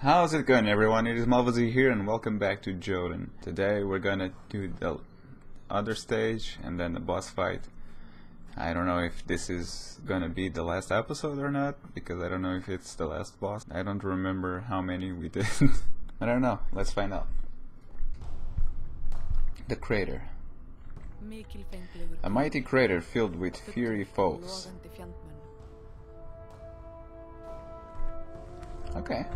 How's it going everyone? It is MalvaZ here and welcome back to Jotun. Today we're gonna do the other stage and then the boss fight. I don't know if this is gonna be the last episode or not, because I don't know if it's the last boss. I don't remember how many we did. I don't know, let's find out. The crater. A mighty crater filled with fiery foes. Okay.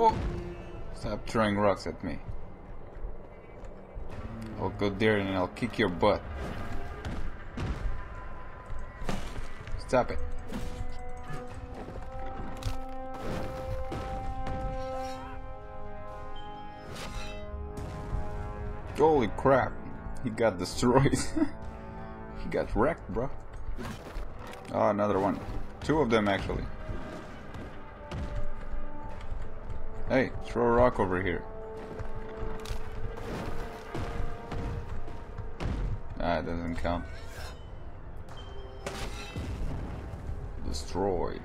Oh! Stop throwing rocks at me. I'll go there and I'll kick your butt. Stop it. Holy crap. He got destroyed. he got wrecked, bro. Oh, another one. Two of them, actually. Hey, throw a rock over here. Ah, it doesn't count. Destroyed.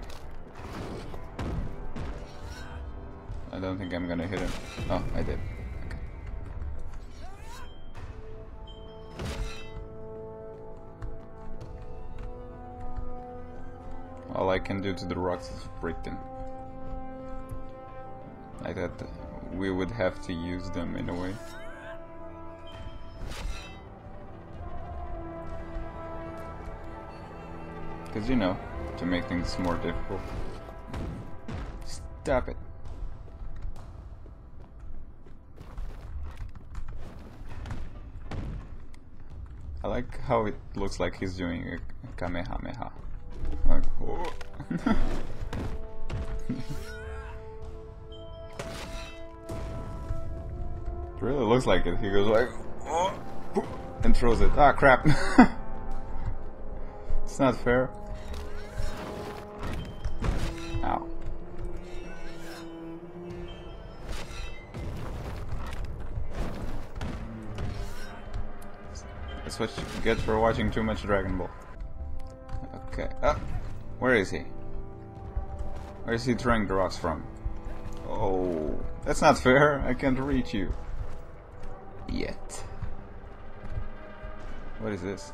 I don't think I'm gonna hit him. Oh, I did. All I can do to the rocks is break them. I thought we would have to use them in a way. Because, you know, to make things more difficult. Stop it. I like how it looks like he's doing a Kamehameha. Like, oh. looks like it. He goes like, oh, and throws it. Ah, crap. it's not fair. Ow. That's what you get for watching too much Dragon Ball. Okay. Ah, where is he? Where is he throwing the rocks from? Oh, that's not fair. I can't reach you yet. What is this?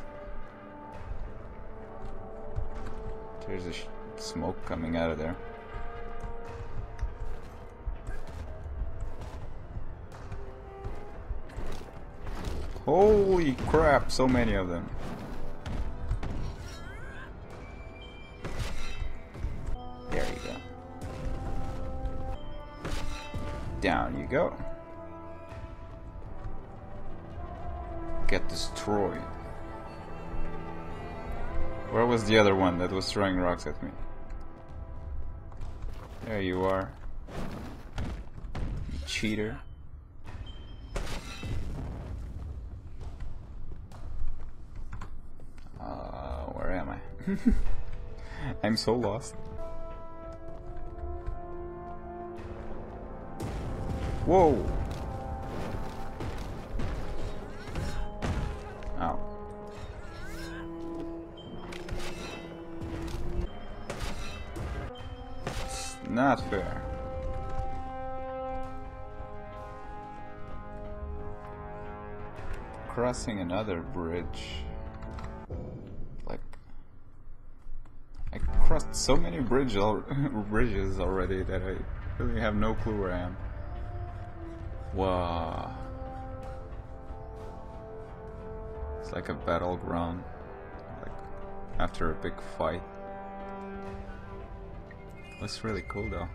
There's a smoke coming out of there. Holy crap, so many of them. There you go. Down you go. Get destroyed. Where was the other one that was throwing rocks at me? There you are. You cheater. Uh, where am I? I'm so lost. Whoa! Oh. Not fair. Crossing another bridge. Like... I crossed so many bridge al bridges already that I really have no clue where I am. Wow. It's like a battleground. Like after a big fight. Looks really cool though.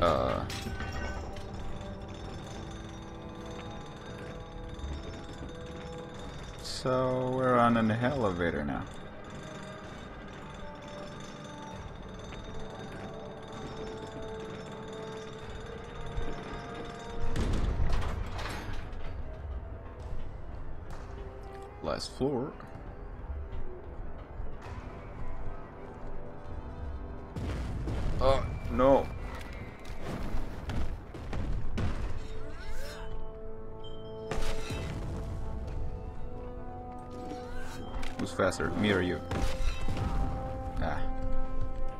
Uh. So we're on an elevator now. floor. Oh, no. Who's faster, me or you? Ah,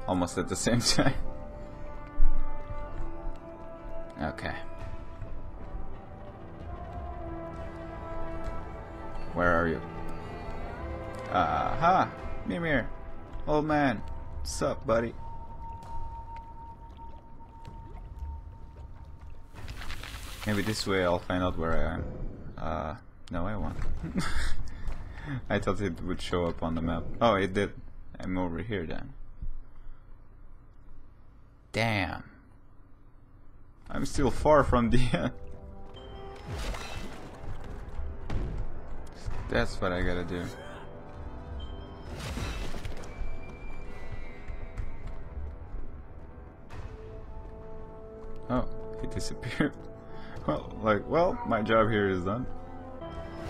almost at the same time. okay. Where are you? Aha! Mimir! Old man! What's up, buddy? Maybe this way I'll find out where I am. Uh, no, I won't. I thought it would show up on the map. Oh, it did. I'm over here then. Damn. I'm still far from the end. That's what I gotta do. Oh, he disappeared. Well, like, well, my job here is done.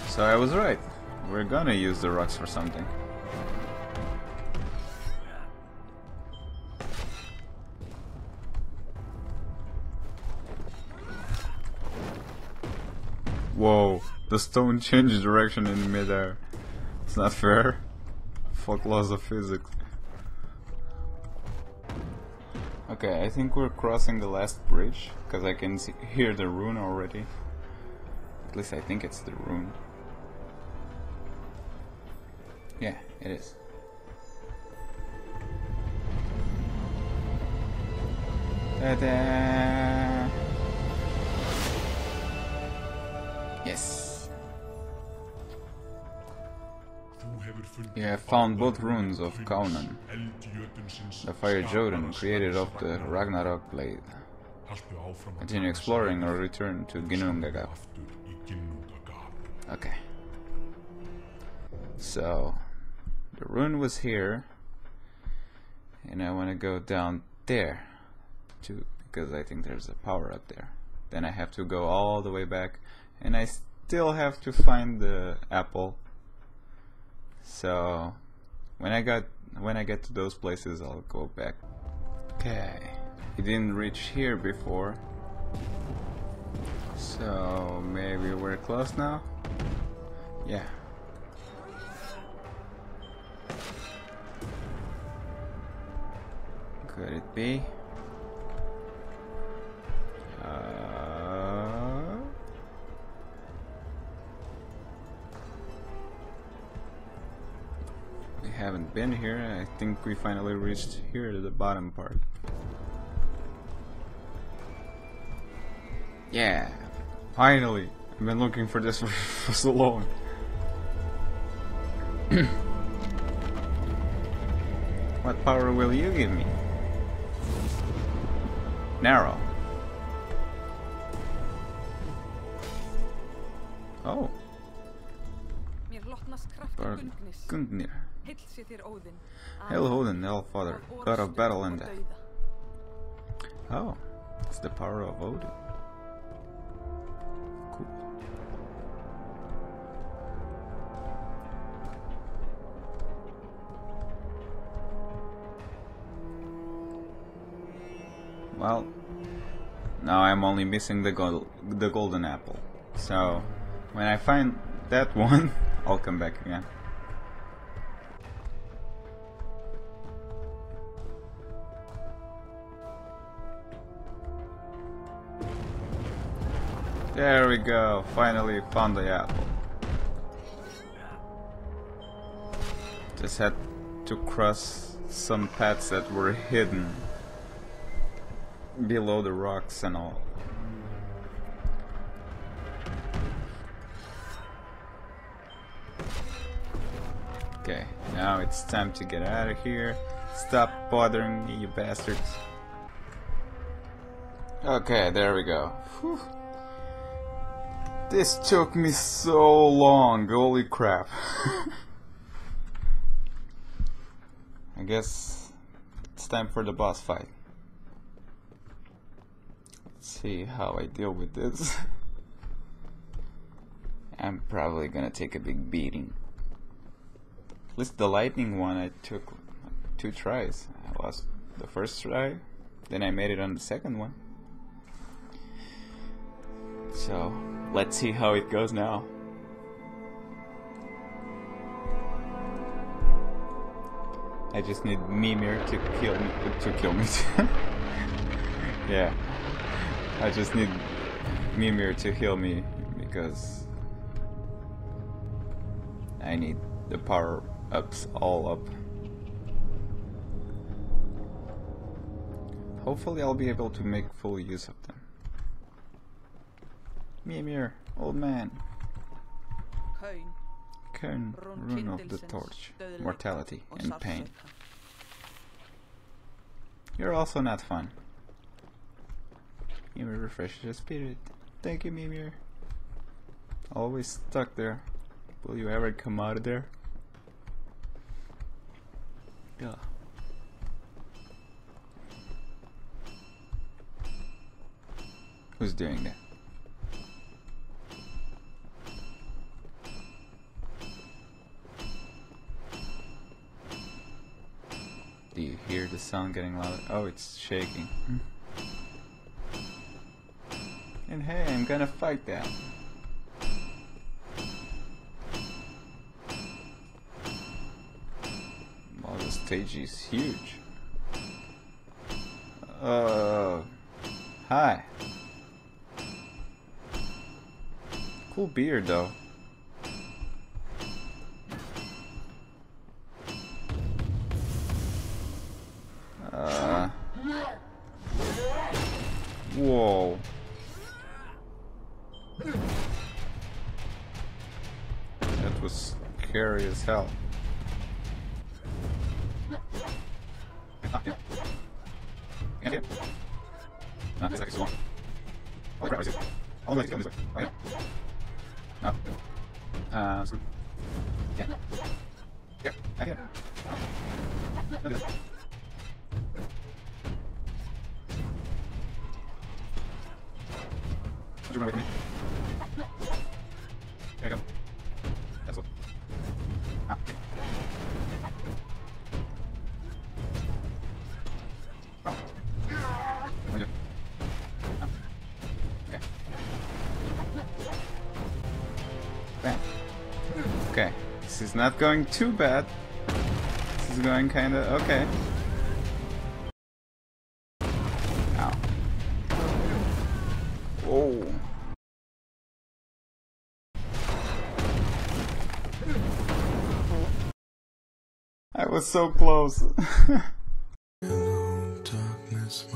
So I was right. We're gonna use the rocks for something. Whoa, the stone changed direction in midair. It's not fair. Fuck laws of physics. Okay, I think we're crossing the last bridge, because I can see, hear the rune already. At least I think it's the rune. Yeah, it is. Ta-da! Yes. You have found both runes of Kaunan, the fire Jotun created of the Ragnarok blade. Continue exploring or return to Ginnungagap. Okay. So, the rune was here, and I want to go down there, too, because I think there's a power up there. Then I have to go all the way back, and I still have to find the apple. So, when I got when I get to those places, I'll go back. Okay, it didn't reach here before, so maybe we're close now. Yeah. Could it be? Been here. I think we finally reached here to the bottom part. Yeah, finally. I've been looking for this for so long. what power will you give me? Narrow. Oh. Mér lotnast kraftur Bara Gungnis. Gungnir. Heill sé þér Óðinn. Hail Odin, Allfather, Father, god of battle and death. Oh, it's the power of Odin. Cool. Well, now I'm only missing the gold, the golden apple. So, when I find that one, I'll come back again. There we go. Finally found the apple. Just had to cross some paths that were hidden below the rocks and all. Okay, now it's time to get out of here. Stop bothering me, you bastards. Okay, there we go. Whew. This took me so long, holy crap. I guess it's time for the boss fight. Let's see how I deal with this. I'm probably gonna take a big beating. At least the lightning one I took two tries. I lost the first try, then I made it on the second one. So, let's see how it goes now. I just need Mimir to kill me. To kill me. yeah. I just need Mimir to heal me because I need the power ups all up. Hopefully I'll be able to make full use of them. Mimir, old man. Kern, rune of the torch, mortality and pain. You're also not fun. Mimir refreshes your spirit. Thank you, Mimir. Always stuck there. Will you ever come out of there? Yeah. Who's doing that? The sound getting louder? Oh, it's shaking. And hey, I'm gonna fight that. Wow, the stage is huge. Uh, hi. Cool beard though. Hell. Ah, this is one. Holy crap, I see. All the way to go this way. Oh, yeah. No. Uh, screw. Yeah. Yeah, get it. No, that. Don't you run from me. Not going too bad. This is going kinda okay. Ow. Oh. I was so close. Hello, darkness,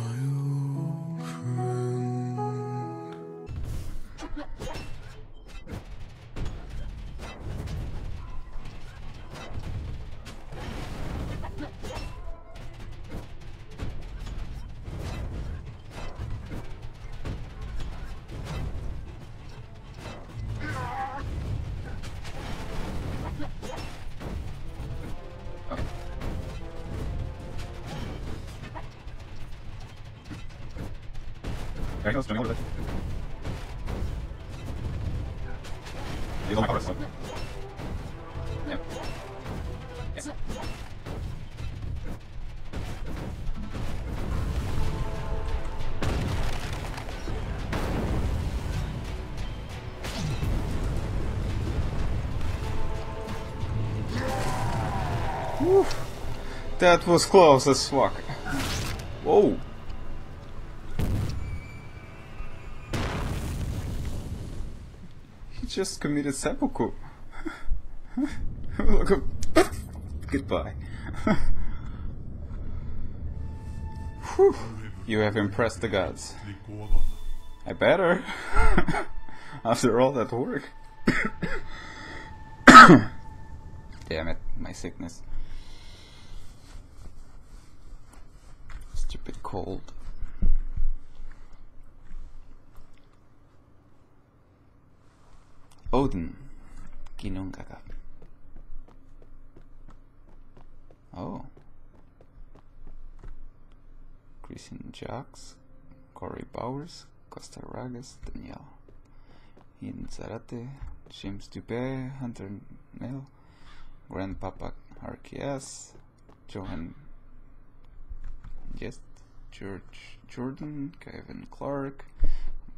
Whew. That was close as fuck. Whoa. He just committed seppuku. Goodbye. Whew. You have impressed the gods. I better. After all that work. Damn it, my sickness. Stupid cold. Odin. Ginnungagap. Oh. Christian Jacques. Corey Bowers. Costa Ragas. Daniel. Ian Zarate. James Dupé. Hunter Nell. Grandpapa RKS. Johan Yes, George Jordan, Kevin Clark.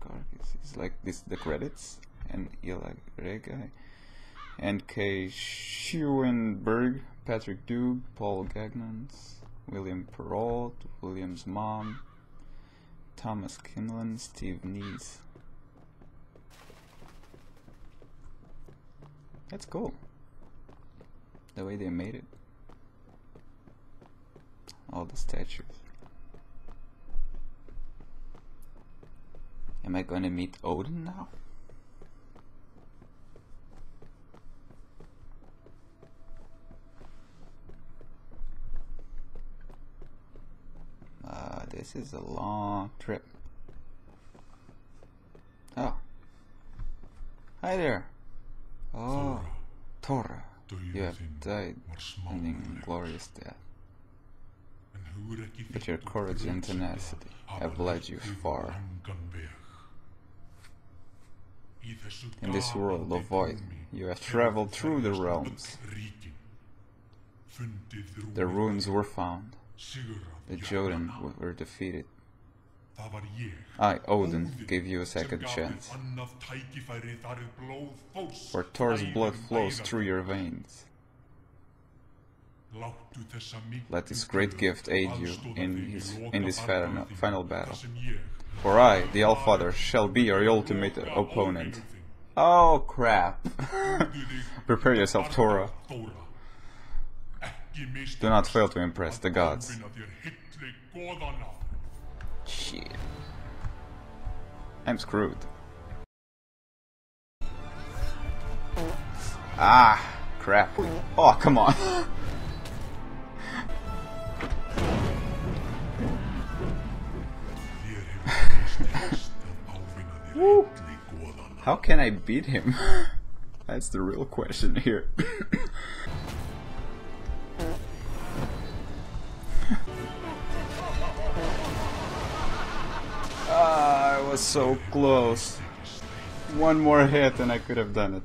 Clark is, like this the credits and Eli Regai N.K. Schoenberg, Patrick Dube, Paul Gagnons, William Perrault, William's mom, Thomas Kinlan, Steve Nees. That's cool. The way they made it. All the statues. Am I gonna meet Odin now? Uh, this is a long trip. Oh. Hi there. Oh. Thora. You have died an inglorious death. But your courage and tenacity have led you far. In this world of void, you have traveled through the realms. The ruins were found. The Jotun were defeated. I, Odin, gave you a second chance. For Thor's blood flows through your veins. Let this great gift aid you in, his, in this final battle. For I, the Allfather, shall be your ultimate opponent. Oh crap. Prepare yourself, Thora. Do not fail to impress the gods. Shit. I'm screwed. Ah, crap. Oh, come on. How can I beat him? That's the real question here. ah, I was so close. One more hit and I could have done it.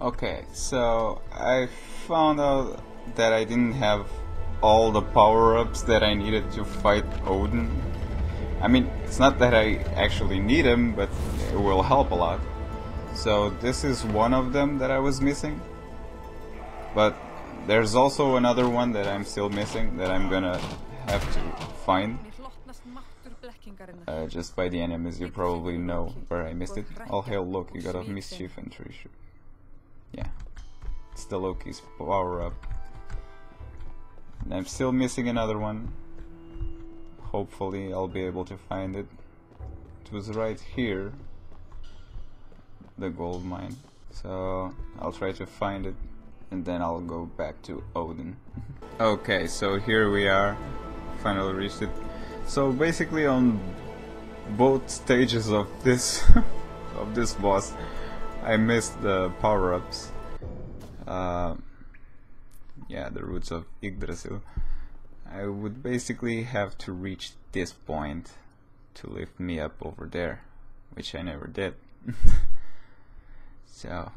Okay, so I found out that I didn't have all the power-ups that I needed to fight Odin. I mean, it's not that I actually need him, but it will help a lot. So this is one of them that I was missing. But there's also another one that I'm still missing that I'm gonna have to find. Uh, just by the enemies, you probably know where I missed it. All hail Loki, god of mischief and treasure. Yeah, it's the Loki's power up. And I'm still missing another one. Hopefully I'll be able to find it. It was right here. The gold mine. So I'll try to find it and then I'll go back to Odin. okay, so here we are. Finally reached it. So basically on both stages of this of this boss I missed the power-ups. Uh, yeah, the roots of Yggdrasil. I would basically have to reach this point to lift me up over there, which I never did. so,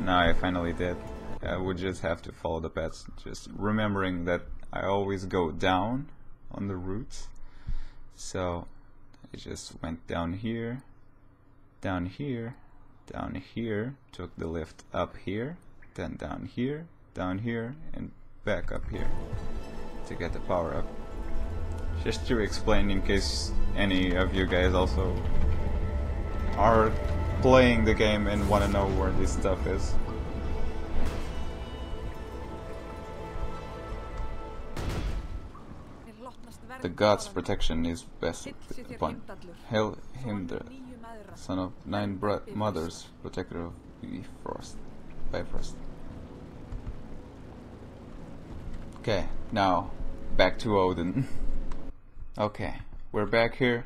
now I finally did. I would just have to follow the paths, just remembering that I always go down on the roots. So, I just went down here, down here, down here, took the lift up here, then down here, down here, and back up here to get the power up. Just to explain in case any of you guys also are playing the game and want to know where this stuff is. The god's protection is best upon Hail Heimdall, son of nine mothers, protector of Bifrost. Bifrost. Okay, now back to Odin. okay, we're back here.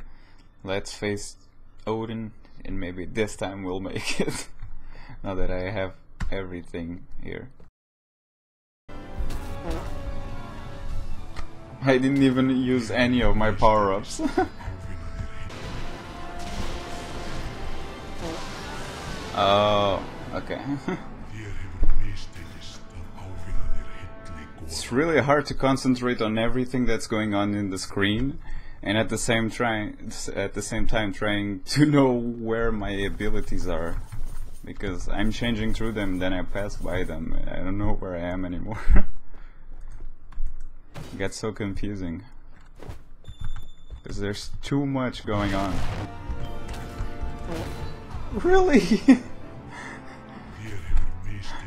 Let's face Odin, and maybe this time we'll make it. now that I have everything here. I didn't even use any of my power-ups. oh, okay. It's really hard to concentrate on everything that's going on in the screen and at the same trying at the same time trying to know where my abilities are because I'm changing through them then I pass by them. I don't know where I am anymore. It gets so confusing. Because there's too much going on. Really?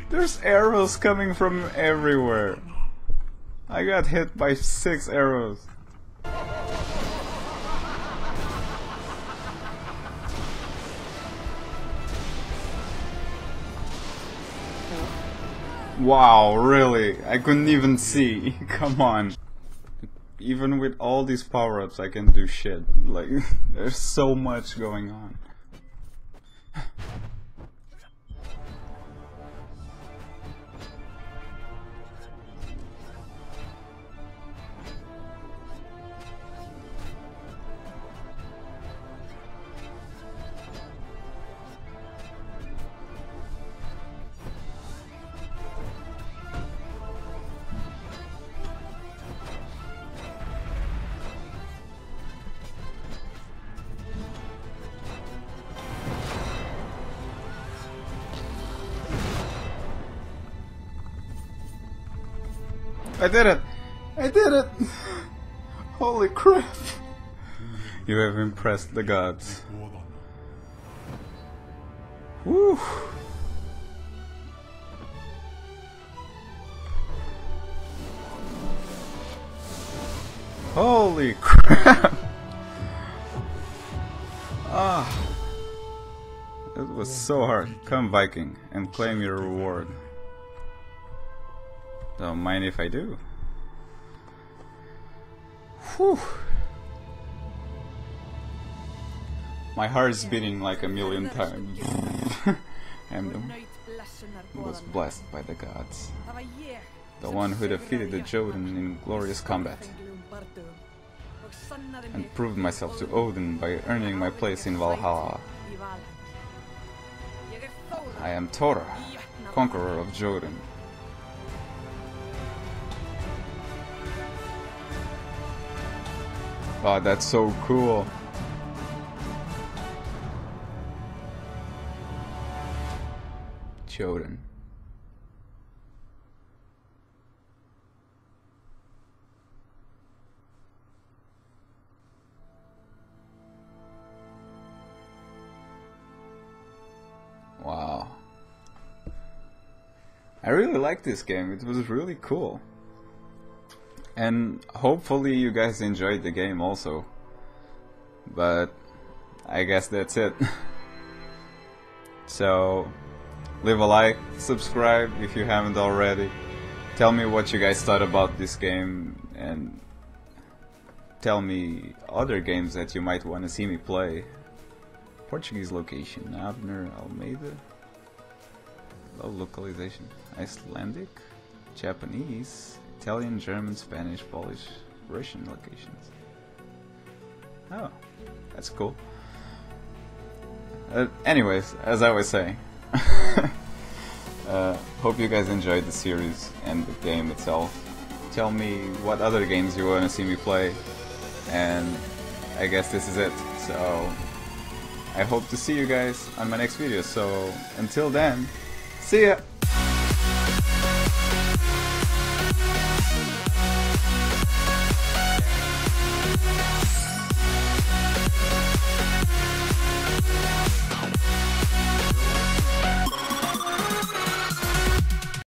There's arrows coming from everywhere I got hit by six arrows Wow, really? I couldn't even see. Come on. Even with all these power-ups, I can do shit. Like, there's so much going on. I did it! I did it! Holy crap! You have impressed the gods. Woo! Holy crap! Ah! It was so hard. Come Viking and claim your reward. Don't mind if I do. Whew. My heart is beating like a million times. and was blessed by the gods. The one who defeated the Jotun in glorious combat. And proved myself to Odin by earning my place in Valhalla. I am Thora, conqueror of Jotun. Oh, that's so cool. Jotun. Wow. I really like this game. It was really cool. And hopefully you guys enjoyed the game also. But I guess that's it. so leave a like, subscribe if you haven't already. Tell me what you guys thought about this game and tell me other games that you might want to see me play. Portuguese location, Abner Almeida. Low localization. Icelandic, Japanese, Italian, German, Spanish, Polish, Russian locations. Oh, that's cool. Uh, anyways, as I was saying, uh, hope you guys enjoyed the series and the game itself. Tell me what other games you want to see me play, and I guess this is it. So, I hope to see you guys on my next video. So, until then, see ya!